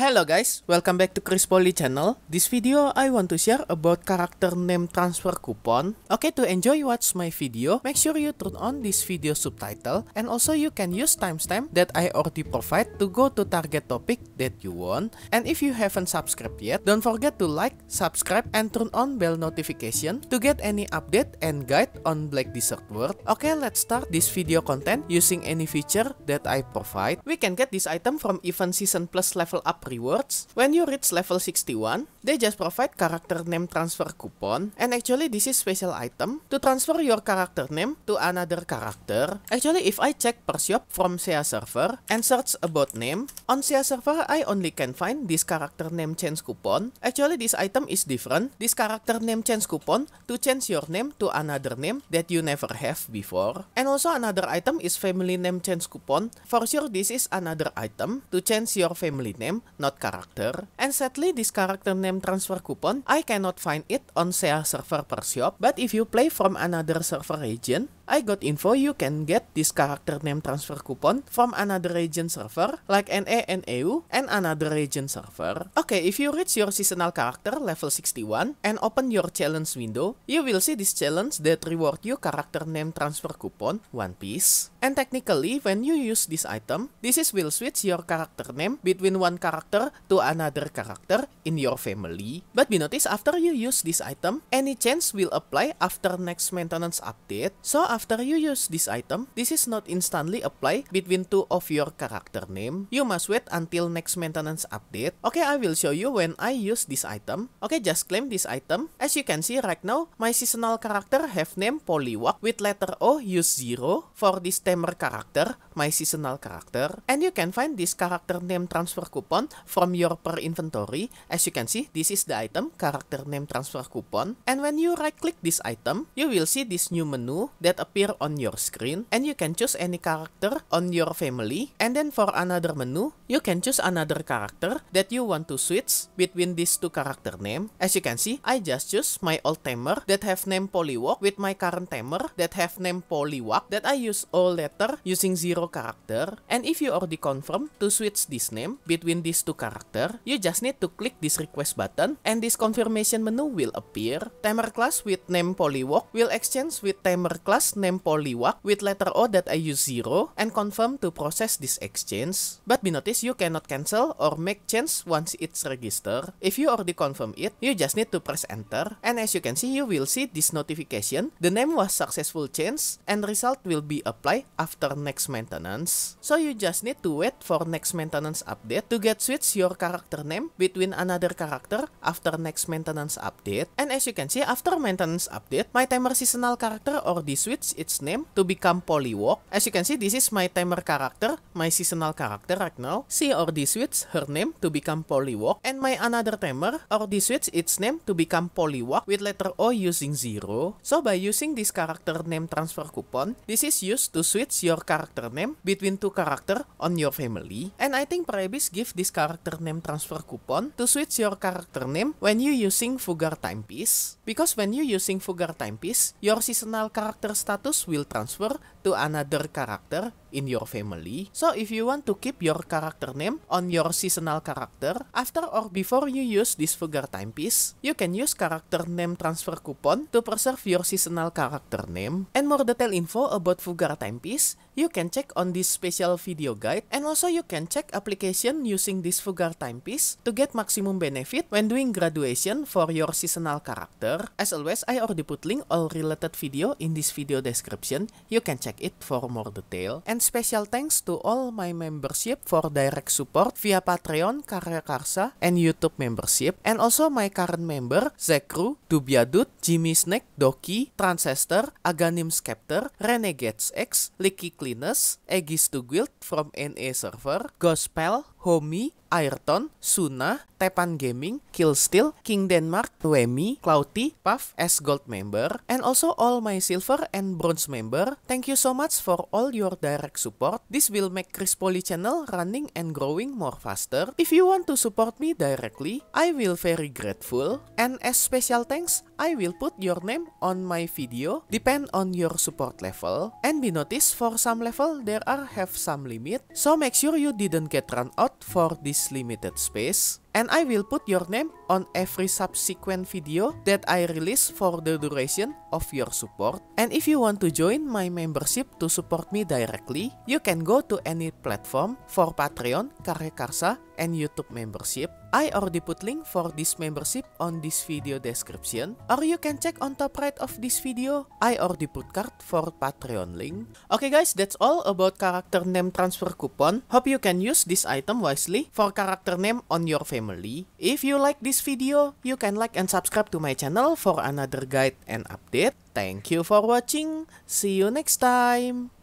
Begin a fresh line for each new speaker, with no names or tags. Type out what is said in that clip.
Hello guys, welcome back to Chris Poli channel. This video I want to share about character name transfer coupon. Okay, to enjoy watch my video, make sure you turn on this video subtitle and also you can use timestamp that I already provide to go to target topic that you want. And if you haven't subscribed yet, don't forget to like, subscribe and turn on bell notification to get any update and guide on Black Desert World. Okay, let's start this video content using any feature that I provide. We can get this item from Event Season Plus level up rewards. When you reach level 61, they just provide character name transfer coupon. And actually this is special item to transfer your character name to another character. Actually if I check per shop from SEA server and search about name, on SEA server I only can find this character name change coupon. Actually this item is different. This character name change coupon to change your name to another name that you never have before. And also another item is family name change coupon. For sure this is another item to change your family name not character. And sadly, this character name transfer coupon, I cannot find it on SEA server per shop. But if you play from another server region, I got info you can get this character name transfer coupon from another region server like NA and EU and another region server. Okay, if you reach your seasonal character level 61 and open your challenge window, you will see this challenge that reward you character name transfer coupon one piece. And technically, when you use this item, this is will switch your character name between one character to another character in your family. But be notice after you use this item, any change will apply after next maintenance update. So after you use this item, this is not instantly apply between two of your character name. You must wait until next maintenance update. Okay, I will show you when I use this item. Okay, just claim this item. As you can see right now, my seasonal character have name Poliwag with letter O use 0 for this tamer character, my seasonal character. And you can find this character name transfer coupon from your Pearl inventory. As you can see, this is the item, character name transfer coupon. And when you right click this item, you will see this new menu that appear on your screen and you can choose any character on your family. And then for another menu you can choose another character that you want to switch between these two character name. As you can see I just choose my old tamer that have name Poliwag with my current tamer that have name Poliwag that I use all letter using zero character. And if you already confirm to switch this name between these two character you just need to click this request button and this confirmation menu will appear. Tamer class with name Poliwag will exchange with tamer class name Poliwag with letter O that I use 0 and confirm to process this exchange. But be notice you cannot cancel or make change once it's registered. If you already confirm it, you just need to press enter. And as you can see, you will see this notification. The name was successful change and result will be applied after next maintenance. So you just need to wait for next maintenance update to get switch your character name between another character after next maintenance update. And as you can see, after maintenance update, my tamer seasonal character or the switch its name to become Poliwag. As you can see, this is my tamer character, my seasonal character right now. She already switch her name to become Poliwag. And my another tamer or already switch its name to become Poliwag with letter O using 0. So by using this character name transfer coupon, this is used to switch your character name between two character on your family. And I think Pearl Abyss give this character name transfer coupon to switch your character name when you using Fughar Timepiece. Because when you using Fughar Timepiece, your seasonal character status will transfer to another character in your family. So if you want to keep your character name on your seasonal character, after or before you use this Fughar timepiece, you can use character name transfer coupon to preserve your seasonal character name. And more detailed info about Fughar timepiece, you can check on this special video guide and also you can check application using this Fughar timepiece to get maximum benefit when doing graduation for your seasonal character. As always, I already put link all related video in this video description. You can check it for more detail. And special thanks to all my membership for direct support via Patreon, Karya Karsa, and YouTube membership. And also my current member, Zekru, Dubiadut, Jimmy Snake, Doki, Transester, Aganim Scepter, Renegades X, Licky Cleaners, Aegis to Guild from NA server, Gospel, Homie, Ayrton, Suna, Tepan Gaming, Killsteel, King Denmark, Wemi, Clouty, Puff as gold member, and also all my silver and bronze member. Thank you so much for all your direct support. This will make Chris Poly channel running and growing more faster. If you want to support me directly, I will very grateful. And as special thanks, I will put your name on my video depend on your support level and be noticed for some level there are have some limit so make sure you didn't get run out for this limited space and I will put your name on every subsequent video that I release for the duration of your support. And if you want to join my membership to support me directly, you can go to any platform for Patreon, KaryaKarsa, and YouTube membership. I already put link for this membership on this video description or you can check on top right of this video. I already put card for Patreon link. Okay guys, that's all about character name transfer coupon. Hope you can use this item wisely for character name on your family. If you like video, you can like and subscribe to my channel for another guide and update. Thank you for watching. See you next time.